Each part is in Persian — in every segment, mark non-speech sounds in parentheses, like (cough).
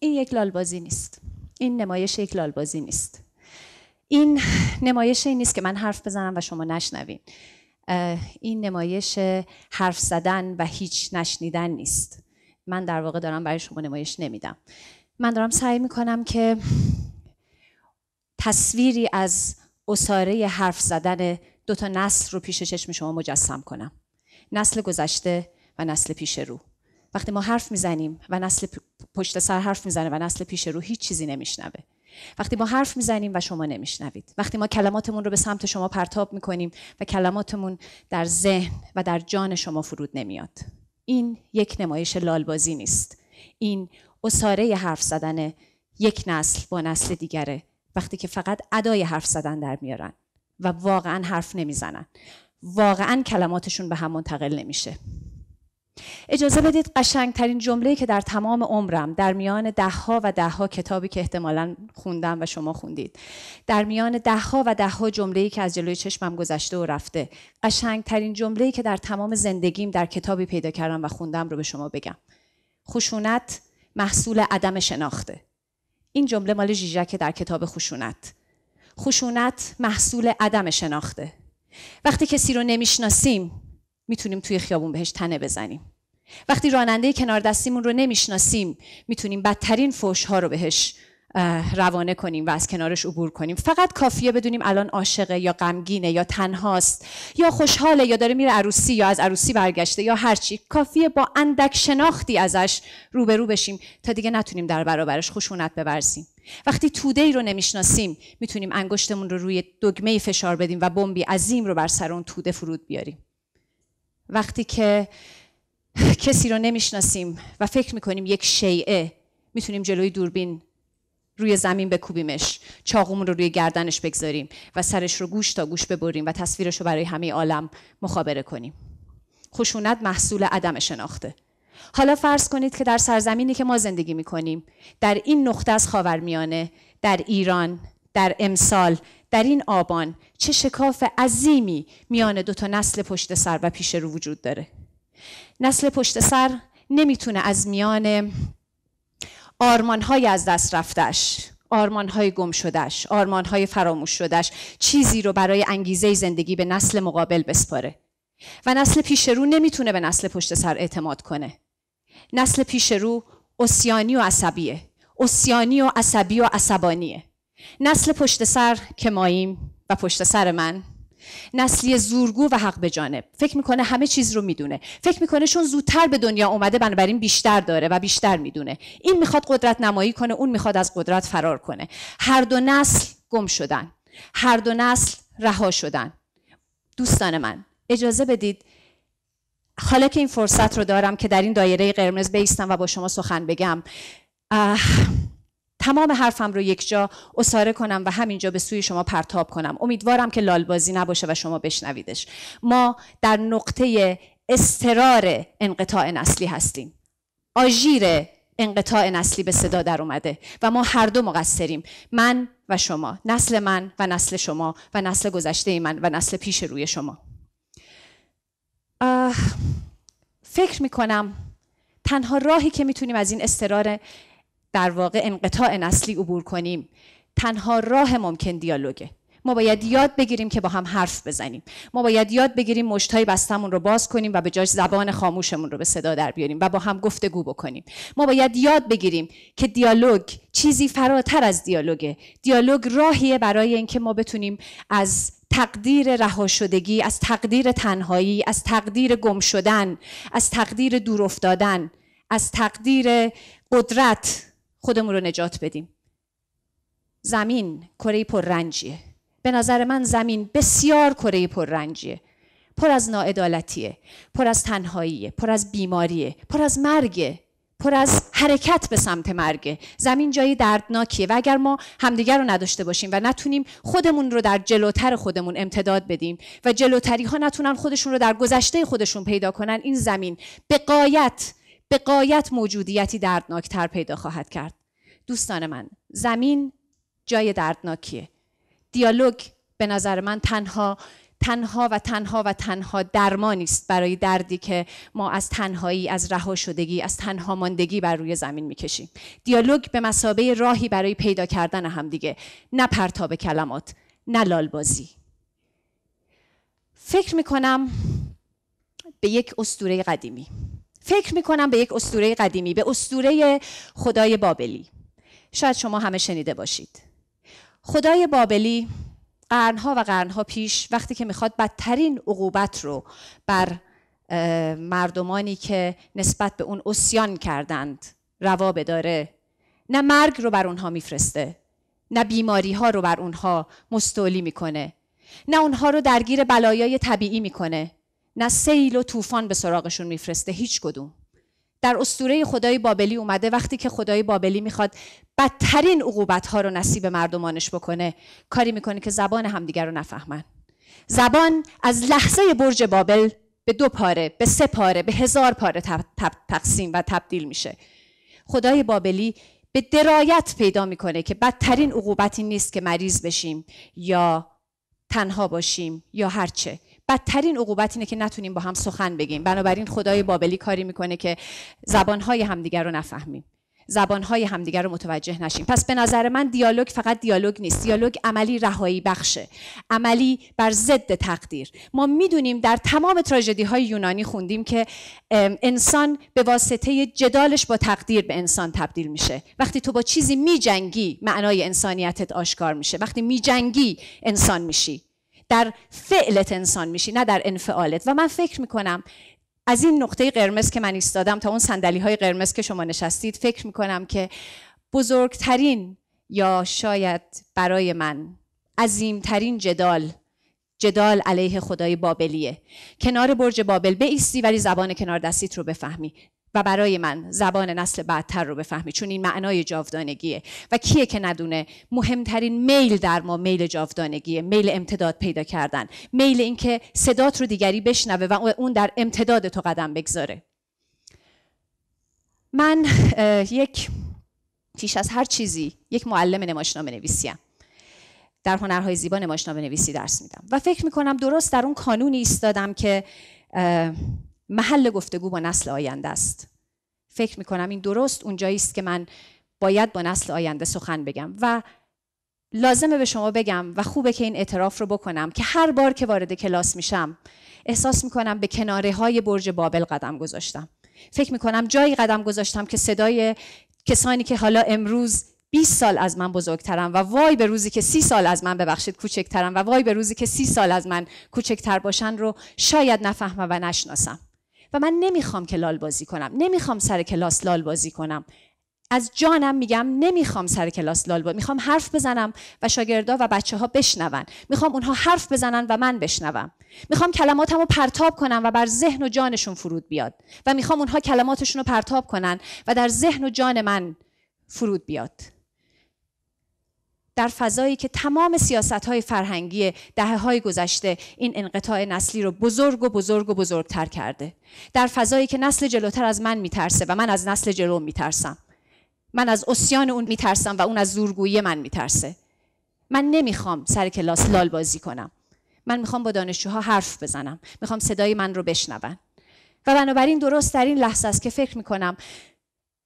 این یک لالبازی نیست. این نمایش یک لالبازی نیست. این نمایش این نیست که من حرف بزنم و شما نشنوین. این نمایش حرف زدن و هیچ نشنیدن نیست. من در واقع دارم برای شما نمایش نمیدم. من دارم سعی می‌کنم که تصویری از اساره حرف زدن دو تا نسل رو پیش چشم شما مجسم کنم. نسل گذشته و نسل پیش رو. وقتی ما حرف می‌زنیم و نسل پشت سر حرف می‌زنه و نسل پیش رو هیچ چیزی نمیشنوه. وقتی ما حرف می‌زنیم و شما نمیشنوید. وقتی ما کلماتمون رو به سمت شما پرتاب می‌کنیم و کلماتمون در ذهن و در جان شما فرود نمیاد. این یک نمایش لالبازی نیست. این اساره حرف زدن یک نسل با نسل دیگره. وقتی که فقط ادای حرف زدن در میارن و واقعا حرف نمی‌زنن. واقعا کلماتشون به هم منتقل نمیشه. اجازه بدید قشنگترین جمله‌ای که در تمام عمرم در میان دهها و دهها کتابی که احتمالا خوندم و شما خوندید در میان دهها و دهها جمله‌ای که از جلوی چشمم گذشته و رفته قشنگترین جمله‌ای که در تمام زندگیم در کتابی پیدا کردم و خوندم رو به شما بگم. خشونت محصول عدم شناخته. این جمله مال ژیژک در کتاب خشونت. خشونت محصول عدم شناخته. وقتی کسی رو نمی‌شناسیم می‌تونیم توی خیابون بهش تنه بزنیم. وقتی راننده کنار دستیمون رو نمی‌شناسیم می‌تونیم بدترین فوش ها رو بهش روانه کنیم و از کنارش عبور کنیم. فقط کافیه بدونیم الان عاشقه یا غمگینه یا تنهاست یا خوشحاله یا داره میره عروسی یا از عروسی برگشته یا هرچی کافیه با اندک شناختی ازش روبرو بشیم تا دیگه نتونیم در برابرش خشونت ببرسیم وقتی توده ای رو نمی‌شناسیم می‌تونیم انگشتمون رو روی دگمه فشار بدیم و بمبی عظیم رو بر سر اون توده فرود بیاریم. وقتی که (laughs) کسی رو نمی‌شناسیم و فکر می‌کنیم یک شیعه می‌تونیم جلوی دوربین روی زمین بکوبیمش چاقومون رو روی گردنش بگذاریم و سرش رو گوش تا گوش ببریم و تصویرش رو برای همه عالم مخابره کنیم. خشونت محصول عدم شناخته. حالا فرض کنید که در سرزمینی که ما زندگی می‌کنیم در این نقطه از خاورمیانه در ایران در امسال در این آبان چه شکاف عظیمی میان دو تا نسل پشت سر و پیش رو وجود داره. نسل پشت سر نمی‌تونه از میان آرمانهای از دست رفتش آرمانهای گم شدش آرمانهای فراموش شدش چیزی رو برای انگیزه زندگی به نسل مقابل بسپاره. و نسل پیش رو نمی‌تونه به نسل پشت سر اعتماد کنه. نسل پیش رو اسیانی و عصبیه. اسیانی و عصبی و عصبانیه. نسل پشت سر که ماییم و پشت سر من. نسلی زورگو و حق به جانب. فکر می‌کنه همه چیز رو می‌دونه. فکر می‌کنه چون زودتر به دنیا اومده بنابراین بیشتر داره و بیشتر می‌دونه. این می‌خواد قدرت نمایی کنه اون می‌خواد از قدرت فرار کنه. هر دو نسل گم شدن. هر دو نسل رها شدن. دوستان من اجازه بدید حالا که این فرصت رو دارم که در این دایره قرمز بیستم و با شما سخن بگم. تمام حرفم رو یک جا اساره کنم و همینجا به سوی شما پرتاب کنم. امیدوارم که لالبازی نباشه و شما بشنویدش. ما در نقطه استرار انقطاع نسلی هستیم. آژیر انقطاع نسلی به صدا در اومده و ما هر دو مقصریم. من و شما. نسل من و نسل شما و نسل گذشته من و نسل پیش روی شما. فکر می‌کنم تنها راهی که می‌تونیم از این استرار در واقع انقطاع نسلی عبور کنیم. تنها راه ممکن دیالوگه. ما باید یاد بگیریم که با هم حرف بزنیم. ما باید یاد بگیریم مشتای بستمون رو باز کنیم و به جای زبان خاموشمون رو به صدا در بیاریم و با هم گفتگو بکنیم. ما باید یاد بگیریم که دیالوگ چیزی فراتر از دیالوگه. دیالوگ راهیه برای اینکه ما بتونیم از تقدیر رها شدگی از تقدیر تنهایی از تقدیر گم شدن از تقدیر دور افتادن از تقدیر قدرت خودمون رو نجات بدیم. زمین کره پررنجیه. به نظر من زمین بسیار کره پررنجیه. پر از ناعدالتیه پر از تنهاییه پر از بیماریه پر از مرگه پر از حرکت به سمت مرگه. زمین جایی دردناکیه و اگر ما همدیگر رو نداشته باشیم و نتونیم خودمون رو در جلوتر خودمون امتداد بدیم و جلوتری ها نتونن خودشون رو در گذشته خودشون پیدا کنن این زمین به قایت به قایت موجودیتی دردناکتر پیدا خواهد کرد. دوستان من زمین جای دردناکیه. دیالوگ به نظر من تنها تنها و تنها و تنها درمانی است برای دردی که ما از تنهایی از رها شدگی از تنها ماندگی بر روی زمین می‌کشیم. دیالوگ به مسابه راهی برای پیدا کردن همدیگه نه پرتاب کلمات نه لالبازی. فکر می‌کنم به یک استوره قدیمی. فکر می‌کنم به یک استوره قدیمی به استوره خدای بابلی. شاید شما همه شنیده باشید. خدای بابلی قرنها و قرنها پیش وقتی که می‌خواد بدترین عقوبت رو بر مردمانی که نسبت به اون اسیان کردند روا بداره نه مرگ رو بر اونها میفرسته نه بیماری ها رو بر اونها مستولی می‌کنه نه اونها رو درگیر بلایای طبیعی می‌کنه نه سیل و طوفان به سراغشون میفرسته هیچ کدوم. در استوره خدای بابلی اومده. وقتی که خدای بابلی می‌خواد بدترین عقوبت ها رو نصیب مردمانش بکنه کاری می‌کنه که زبان همدیگر رو نفهمن. زبان از لحظه برج بابل به دو پاره به سه پاره به هزار پاره تقسیم و تبدیل میشه. خدای بابلی به درایت پیدا می‌کنه که بدترین عقوبتی نیست که مریض بشیم یا تنها باشیم یا هرچه. بدترین عقوبت اینه که نتونیم با هم سخن بگیم. بنابراین خدای بابلی کاری می‌کنه که زبانهای همدیگر رو نفهمیم. زبانهای همدیگر رو متوجه نشیم. پس به نظر من دیالوگ فقط دیالوگ نیست. دیالوگ عملی رهایی بخشه. عملی بر ضد تقدیر. ما می‌دونیم در تمام تراژدی های یونانی خوندیم که انسان به واسطه جدالش با تقدیر به انسان تبدیل میشه. وقتی تو با چیزی میجنگی معنای انسانیتت آشکار میشه. وقتی میجنگی انسان میشی. در فعلت انسان میشی نه در انفعالت. و من فکر می‌کنم از این نقطه قرمز که من ایستادم تا اون صندلی های قرمز که شما نشستید فکر می‌کنم که بزرگترین یا شاید برای من عظیمترین جدال جدال علیه خدای بابلیه. کنار برج بابل بیستی ولی زبان کنار دستیت رو بفهمی. و برای من زبان نسل بعدتر رو بفهمی چون این معنای جاودانگیه. و کیه که ندونه؟ مهمترین میل در ما میل جاودانگیه میل امتداد پیدا کردن. میل اینکه صدات رو دیگری بشنوه و اون در امتداد تو قدم بگذاره. من یک پیش از هر چیزی یک معلم نمایشنامه نویسیم. در هنرهای زیبا نمایشنامه نویسی درس میدم. و فکر می‌کنم درست در اون کانونی ایستادم که محل گفتگو با نسل آینده است. فکر می‌کنم این درست اونجایی است که من باید با نسل آینده سخن بگم. و لازمه به شما بگم و خوبه که این اعتراف رو بکنم که هر بار که وارد کلاس میشم احساس می‌کنم به کناره های برج بابل قدم گذاشتم. فکر می‌کنم جایی قدم گذاشتم که صدای کسانی که حالا امروز 20 سال از من بزرگترم و وای به روزی که 30 سال از من ببخشید کوچکترم و وای به روزی که 30 سال از من کوچکتر باشن رو شاید نفهمم و نشناسم. و من نمی‌خوام که لال بازی کنم. نمی‌خوام سر کلاس لال بازی کنم. از جانم میگم نمی‌خوام سر کلاس لال بازی می‌خوام حرف بزنم و شاگردا و بچه ها بشنون. می‌خوام اونها حرف بزنن و من بشنوم می‌خوام کلماتم رو پرتاب کنم و بر ذهن و جانشون فرود بیاد. و می‌خوام اونها کلماتشون رو پرتاب کنن و در ذهن و جان من فرود بیاد. در فضایی که تمام سیاست های فرهنگی دهه های گذشته این انقطاع نسلی رو بزرگ و بزرگ و بزرگتر کرده. در فضایی که نسل جلوتر از من میترسه و من از نسل جلو میترسم. من از اسیان اون میترسم و اون از زورگویی من میترسه. من نمی‌خوام سر کلاس لال بازی کنم. من می‌خوام با دانشجوها حرف بزنم. می‌خوام صدای من رو بشنون. و بنابراین درست در این لحظه است که فکر می‌کنم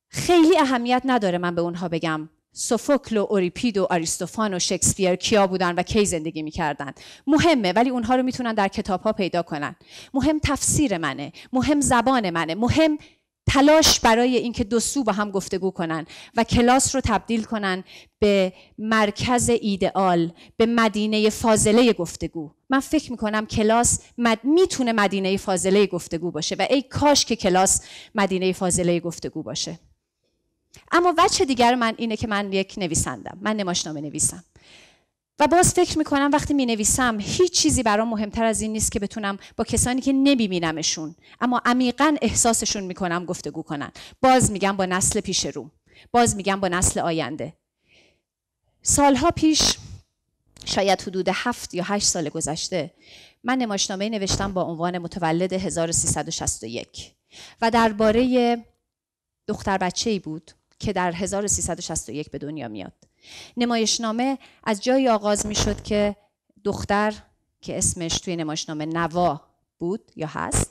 خیلی اهمیت نداره من به اونها بگم. سوفوکل و اوریپید و آریستوفان و شکسپیر کیا بودن و کی زندگی می‌کردن. مهمه ولی اونها رو می‌تونن در کتاب ها پیدا کنن. مهم تفسیر منه مهم زبان منه مهم تلاش برای اینکه دو سو با هم گفتگو کنن و کلاس رو تبدیل کنن به مرکز ایدئال به مدینه فاضله گفتگو. من فکر می‌کنم کلاس مد... می‌تونه مدینه فاضله گفتگو باشه و ای کاش که کلاس مدینه فاضله گفتگو باشه. اما وجه دیگر من اینه که من یک نویسندم. من نمایشنامه نویسم. و باز فکر می‌کنم وقتی می نویسم هیچ چیزی برام مهمتر از این نیست که بتونم با کسانی که نمیبینمشون اما عمیقا احساسشون می‌کنم گفتگو کنن. باز میگم با نسل پیش رو. باز میگم با نسل آینده. سالها پیش شاید حدود هفت یا هشت سال گذشته من نمایشنامه نوشتم با عنوان متولد 1361 و درباره دختر بچه ای بود. که در 1361 به دنیا میاد. نمایشنامه از جایی آغاز می شد که دختر که اسمش توی نمایشنامه نوا بود یا هست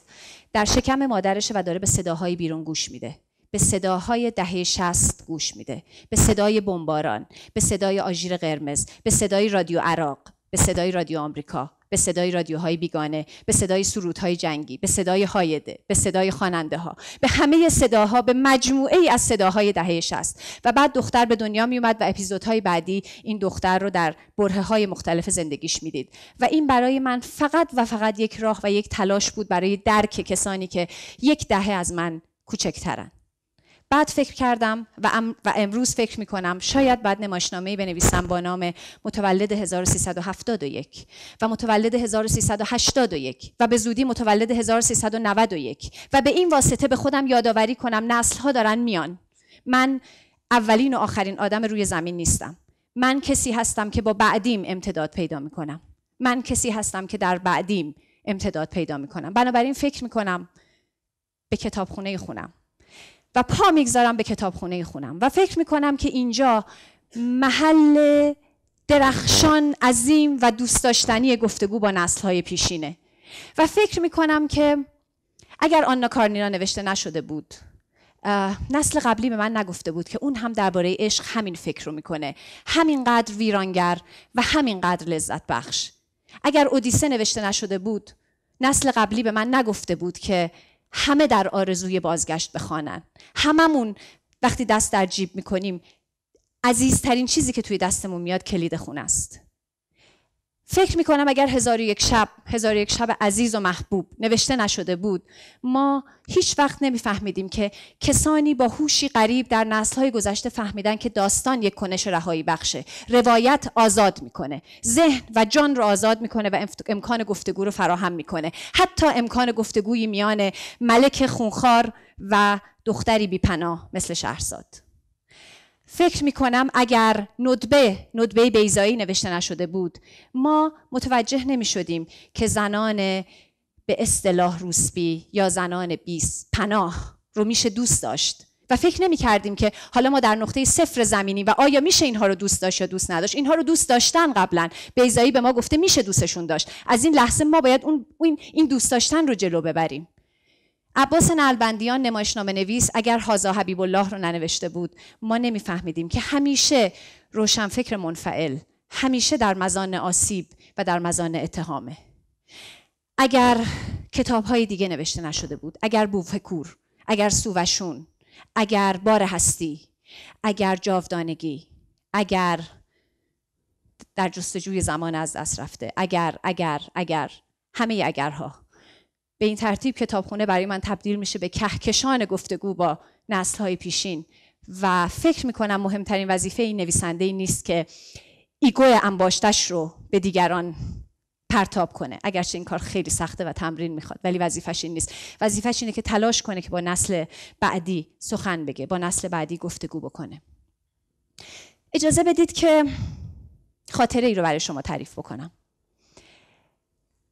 در شکم مادرشه و داره به صداهای بیرون گوش میده. به صداهای دهه شست گوش میده. به صدای بمباران به صدای آژیر قرمز به صدای رادیو عراق. به صدای رادیو آمریکا به صدای رادیوهای بیگانه به صدای سرودهای جنگی به صدای هایده به صدای خواننده ها به همه صداها به مجموعه ای از صداهای دهه است و بعد دختر به دنیا می اومد و اپیزودهای بعدی این دختر رو در بره های مختلف زندگیش می‌دید. و این برای من فقط و فقط یک راه و یک تلاش بود برای درک کسانی که یک دهه از من کوچکترن. بعد فکر کردم و, و امروز فکر می کنم شاید بعد نمایشنامه‌ای بنویسم با نام متولد 1371 و متولد 1381 و به زودی متولد 1391 و به این واسطه به خودم یادآوری کنم نسلها دارن میان. من اولین و آخرین آدم روی زمین نیستم. من کسی هستم که با بعدیم امتداد پیدا می کنم من کسی هستم که در بعدیم امتداد پیدا می کنم بنابراین فکر می کنم به کتابخونه خونم. و پا می‌گذارم به کتابخونه خونم و فکر می‌کنم که اینجا محل درخشان عظیم و دوست داشتنی گفتگو با های پیشینه. و فکر می‌کنم که اگر آنا کارنینا نوشته نشده بود نسل قبلی به من نگفته بود که اون هم درباره عشق همین فکر رو می‌کنه. همینقدر ویرانگر و همینقدر لذت بخش اگر اودیسه نوشته نشده بود نسل قبلی به من نگفته بود که همه در آرزوی بازگشت بخوانن هممون وقتی دست در جیب می‌کنیم عزیزترین چیزی که توی دستمون میاد کلید خونه است. فکر می‌کنم اگر هزار یک شب هزار یک شب عزیز و محبوب نوشته نشده بود ما هیچ وقت نمیفهمیدیم که کسانی با هوشی غریب در نسلهای گذشته فهمیدن که داستان یک کنش رهایی بخشه. روایت آزاد می‌کنه. ذهن و جان رو آزاد می‌کنه و امکان گفتگو رو فراهم می‌کنه. حتی امکان گفتگوی میان ملک خونخوار و دختری بیپناه مثل شهرزاد. فکر می کنم اگر ندبه ندبه بیزایی نوشته نشده بود ما متوجه نمی شدیم که زنان به اصطلاح روسبی یا زنان بیس پناه رو میشه دوست داشت. و فکر نمی کردیم که حالا ما در نقطه صفر زمینی و آیا میشه اینها رو دوست داشت یا دوست نداشت. اینها رو دوست داشتن قبلا. بیزایی به ما گفته میشه دوستشون داشت. از این لحظه ما باید اون این دوست داشتن رو جلو ببریم. عباس نلبندیان نمایشنامه نویس اگر هازا حبیب الله رو ننوشته بود ما نمیفهمیدیم که همیشه روشنفکر منفعل همیشه در مزان آسیب و در مزان اتهامه. اگر کتاب های دیگه نوشته نشده بود اگر بوفکور اگر سووشون اگر بار هستی اگر جاودانگی اگر در جستجوی زمان از دست رفته اگر اگر اگر همه اگرها. به این ترتیب کتابخونه برای من تبدیل میشه به کهکشان گفتگو با های پیشین. و فکر می‌کنم مهمترین وظیفه این نویسنده ای نیست که ایگو انباشتش رو به دیگران پرتاب کنه اگرچه این کار خیلی سخته و تمرین می‌خواد ولی وظیفش این نیست. وظیفش اینه که تلاش کنه که با نسل بعدی سخن بگه با نسل بعدی گفتگو بکنه. اجازه بدید که خاطره ای رو برای شما تعریف بکنم.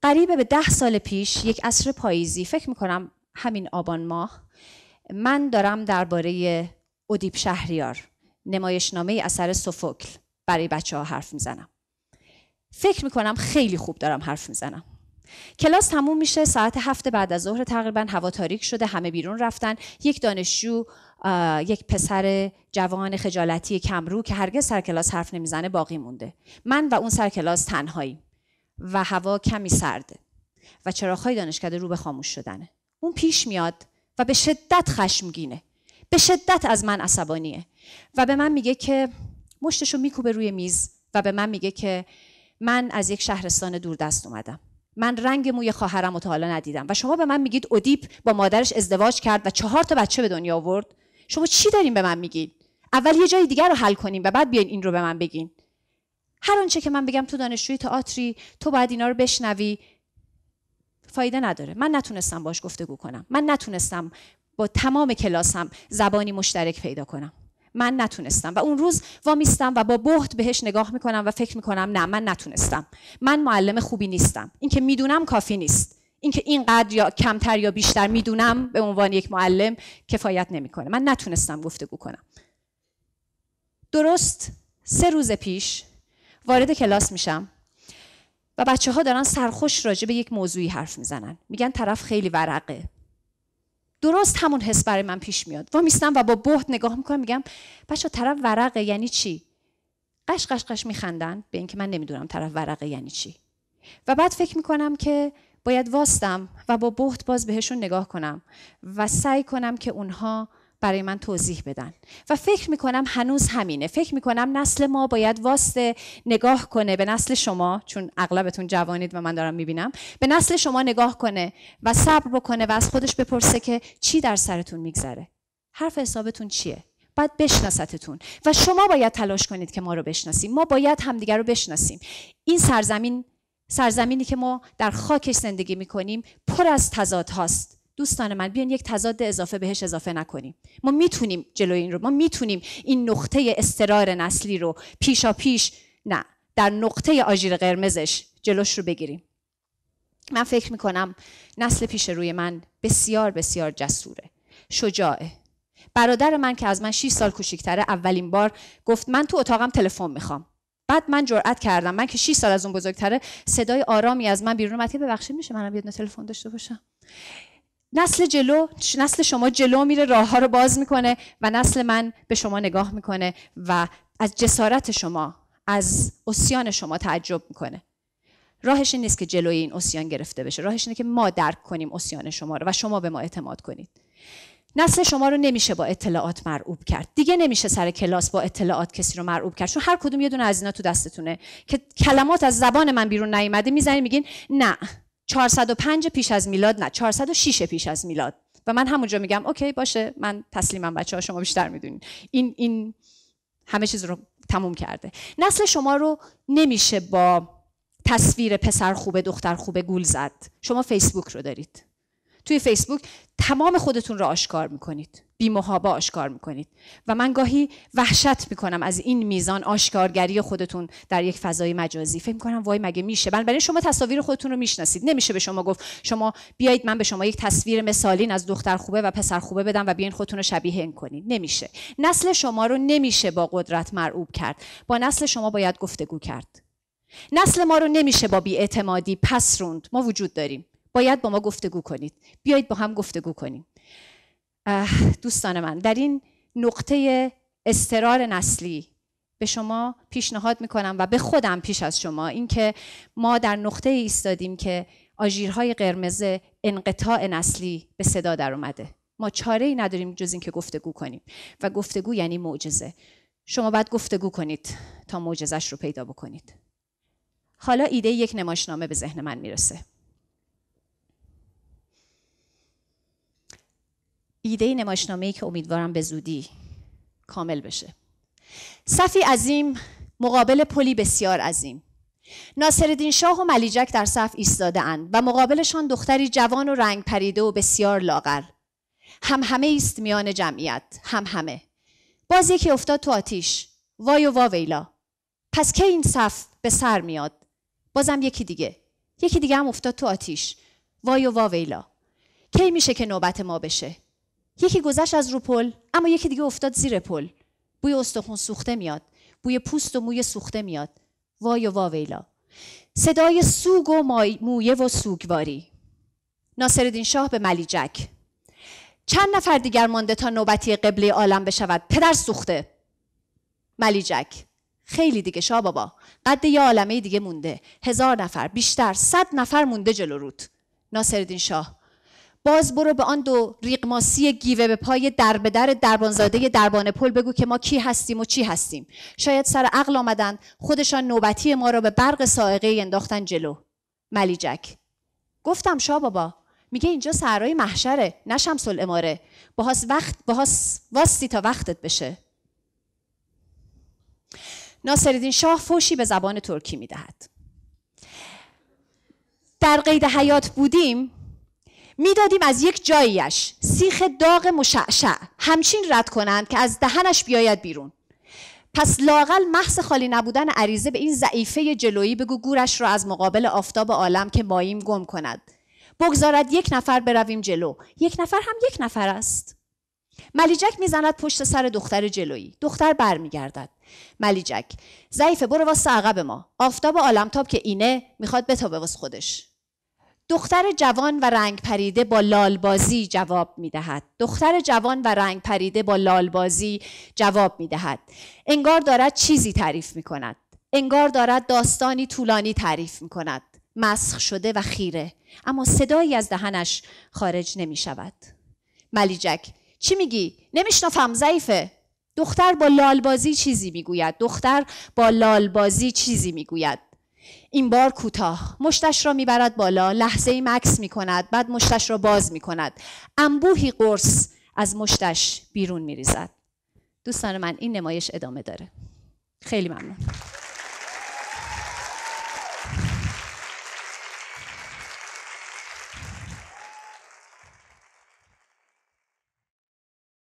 قریبه به ده سال پیش یک عصر پاییزی فکر می‌کنم همین آبان ماه من دارم درباره ادیب شهریار نمایشنامه اثر سوفوکل برای بچه ها حرف می‌زنم. فکر می‌کنم خیلی خوب دارم حرف می‌زنم. کلاس تموم میشه ساعت هفت بعد از ظهر تقریبا هوا تاریک شده همه بیرون رفتن. یک دانشجو یک پسر جوان خجالتی کمرو که هرگز سر کلاس حرف نمی‌زنه باقی مونده. من و اون سر کلاس تنهایی و هوا کمی سرده و چراغهای دانشکده رو به خاموش شدنه. اون پیش میاد و به شدت خشمگینه. به شدت از من عصبانیه. و به من میگه که مشتشو میکوبه روی میز و به من میگه که من از یک شهرستان دوردست اومدم. من رنگ موی خواهرم رو تا حالا ندیدم. و شما به من میگید ادیپ با مادرش ازدواج کرد و چهار تا بچه به دنیا آورد. شما چی دارین به من میگید اول یه جای دیگر رو حل کنیم و بعد بیاین این رو به من بگین. هر آنچه که من بگم تو دانشجوی تئاتری تو باید اینا رو بشنوی فایده نداره. من نتونستم باش گفتگو کنم. من نتونستم با تمام کلاسم زبانی مشترک پیدا کنم. من نتونستم. و اون روز وامیستم و با بهت بهش نگاه می‌کنم و فکر می‌کنم نه من نتونستم. من معلم خوبی نیستم. اینکه می‌دونم کافی نیست. اینکه اینقدر یا کمتر یا بیشتر می‌دونم به عنوان یک معلم کفایت نمی‌کنه. من نتونستم گفتگو کنم. درست سه روز پیش وارد کلاس میشم. و بچه ها دارن سرخوش راجع به یک موضوعی حرف می‌زنن. میگن طرف خیلی ورقه. درست همون حس برای من پیش میاد. و میستم و با بهت نگاه می‌کنم میگم بچه طرف ورقه یعنی چی؟ قش قش قش میخندن به اینکه من نمی‌دونم طرف ورقه یعنی چی. و بعد فکر می‌کنم که باید واستم و با بهت باز بهشون نگاه کنم و سعی کنم که اونها برای من توضیح بدن. و فکر می‌کنم هنوز همینه. فکر می‌کنم نسل ما باید واسطه نگاه کنه به نسل شما چون اغلبتون جوانید و من دارم می‌بینم. به نسل شما نگاه کنه و صبر بکنه و از خودش بپرسه که چی در سرتون میگذره. حرف حسابتون چیه؟ باید بشناستتون. و شما باید تلاش کنید که ما رو بشناسیم. ما باید همدیگر رو بشناسیم. این سرزمین سرزمینی که ما در خاکش زندگی می‌کنیم پر از تضاد هاست دوستان من بیان یک تضاد اضافه بهش اضافه نکنیم. ما می‌تونیم جلوی این رو ما می‌تونیم این نقطه استرار نسلی رو پیشا پیش نه در نقطه آژیر قرمزش جلوش رو بگیریم. من فکر می‌کنم نسل پیش روی من بسیار بسیار جسوره. شجاعه. برادر من که از من 6 سال کوچیکتره اولین بار گفت من تو اتاقم تلفن می‌خوام. بعد من جرئت کردم. من که 6 سال از اون بزرگتره صدای آرامی از من بیرون اومد که ببخشید میشه منم یه تلفن داشته باشم؟ نسل جلو نسل شما جلو میره راه ها رو باز می‌کنه و نسل من به شما نگاه می‌کنه و از جسارت شما از اسیان شما تعجب می‌کنه. راهش این نیست که جلوی این اسیان گرفته بشه. راهش اینه که ما درک کنیم اسیان شما رو و شما به ما اعتماد کنید. نسل شما رو نمیشه با اطلاعات مرعوب کرد. دیگه نمیشه سر کلاس با اطلاعات کسی رو مرعوب کرد. چون هر کدوم یه دونه از اینا تو دستتونه. که کلمات از زبان من بیرون نیومده می‌زنید میگین نه. 405 پیش از میلاد نه 406 پیش از میلاد. و من همونجا میگم اوکی باشه من تسلیمم بچه ها شما بیشتر می‌دونید این این همه چیز رو تموم کرده. نسل شما رو نمیشه با تصویر پسر خوبه دختر خوبه گول زد. شما فیسبوک رو دارید. توی فیسبوک تمام خودتون رو آشکار می‌کنید. بی محابا آشکار می‌کنید. و من گاهی وحشت می‌کنم از این میزان آشکارگری خودتون در یک فضای مجازی. فکر می‌کنم وای مگه میشه؟ برای شما تصاویر خودتون رو می‌شناسید. نمیشه به شما گفت شما بیایید من به شما یک تصویر مثالین از دختر خوبه و پسر خوبه بدم و بیاین خودتون رو شبیه این کنید. نمیشه. نسل شما رو نمیشه با قدرت مرعوب کرد. با نسل شما باید گفتگو کرد. نسل ما رو نمیشه با بیاعتمادی پس روند ما وجود داریم. باید با ما گفتگو کنید. بیایید با هم گفتگو کنیم. دوستان من در این نقطه استرار نسلی به شما پیشنهاد می‌کنم و به خودم پیش از شما. اینکه ما در نقطه ایستادیم که آژیرهای قرمز انقطاع نسلی به صدا در اومده. ما چاره ای نداریم جز اینکه گفتگو کنیم. و گفتگو یعنی معجزه. شما باید گفتگو کنید تا معجزش رو پیدا بکنید. حالا ایده یک نمایشنامه به ذهن من می‌رسه. ایده نمایشنامه ای که امیدوارم به زودی کامل بشه. صفی عظیم مقابل پلی بسیار عظیم. ناصرالدین شاه و ملیجک در صف ایستاده اند و مقابلشان دختری جوان و رنگ پریده و بسیار لاغر. هم همه است میان جمعیت هم همه. باز یکی افتاد تو آتیش. وای و واویلا پس که این صف به سر میاد؟ بازم یکی دیگه. یکی دیگه هم افتاد تو آتیش. وای و واویلا کی میشه که نوبت ما بشه؟ یکی گذشت از رو پل اما یکی دیگه افتاد زیر پل. بوی استخون سوخته میاد بوی پوست و موی سوخته میاد. وای و واویلا صدای سوگ و مویه و سوگواری. ناصرالدین شاه به ملیجک. چند نفر دیگر مانده تا نوبتی قبله عالم بشود. پدر سوخته. ملیجک. خیلی دیگه شاه بابا. قد یه عالمه دیگه مونده. هزار نفر بیشتر صد نفر مونده جلو روت ناصرالدین شاه. باز برو به آن دو ریقماسی گیوه به پای در به در دربانزاده دربان پل بگو که ما کی هستیم و چی هستیم. شاید سر عقل آمدن خودشان نوبتی ما را به برق سائقه انداختن جلو. ملیجک گفتم شاه بابا میگه اینجا صحرای محشره نه شمس الاماره باهاس وقت باهاس واستی تا وقتت بشه. ناصرالدین شاه فوشی به زبان ترکی می‌دهد. در قید حیات بودیم می‌دادیم از یک جاییش. سیخ داغ مشعشع. همچین رد کنند که از دهنش بیاید بیرون. پس لاقل محض خالی نبودن عریضه به این ضعیفه جلویی بگو گورش را از مقابل آفتاب عالم که ماییم گم کند. بگذارد یک نفر برویم جلو. یک نفر هم یک نفر است. ملیجک می‌زند پشت سر دختر جلویی. دختر برمیگردد. ملیجک ضعیفه برو واسه عقب ما. آفتاب عالمتاب که اینه می‌خواد بتابه واس خودش. دختر جوان و رنگ پریده با لالبازی جواب می‌دهد. دختر جوان و رنگ پریده با لالبازی جواب می‌دهد. انگار دارد چیزی تعریف می‌کند. انگار دارد داستانی طولانی تعریف می‌کند. مسخ شده و خیره. اما صدایی از دهنش خارج نمی شود ملیجک چی میگی؟ نمیشنافم ضعیفه. دختر با لالبازی چیزی می‌گوید. دختر با لالبازی چیزی می‌گوید. این بار کوتاه. مشتش را می‌برد بالا لحظه ای مکس می‌کند بعد مشتش را باز می‌کند. انبوهی قرص از مشتش بیرون میریزد. دوستان من این نمایش ادامه داره. خیلی ممنون.